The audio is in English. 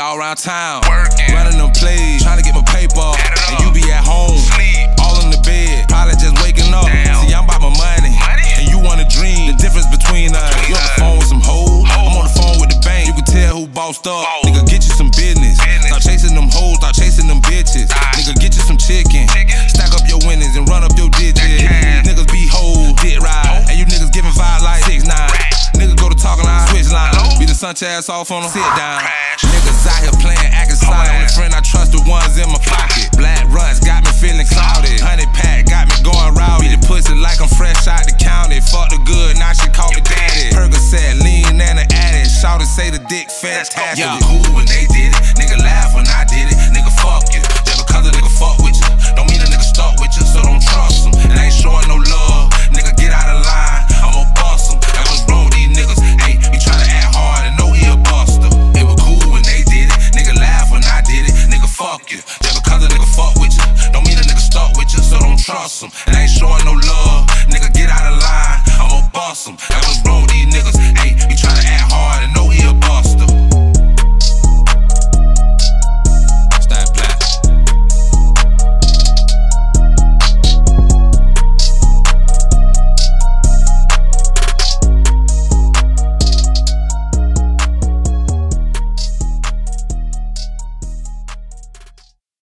around town. Working. Running them plays, trying to get my paper. And you be at home. Sleep. All in the bed, probably just waking up. Damn. See, I'm about my money. Money? And you wanna dream. The difference between us. Between You on the phone with some hoes. I'm on the phone with the bank. You can tell who bossed up. Boss. Nigga, get you some business. Business. Stop chasing them hoes, stop chasing them bitches. Nigga, get you some chicken. Chicken. Stack up your winnings and run up your digits. Niggas be hoes, dick ride. Hoe. And you niggas giving vibe like 6 9 Rats. Nigga go to talking line, switch line. Hello? Be the ass off on them, sit down. Crash. Niggas out here playing, acting silent. Only friend I trust, the ones in my pocket. Black runs got me feeling clouded. Honey pack got me going rowdy. The pussy like I'm fresh out the county. Fuck the good, now she call me daddy. Percocet, lean and an addict. Shouted say the dick fantastic. Yeah, cool when they did And I ain't showing no love. Nigga, get out of line. I'ma bust him. I was wrong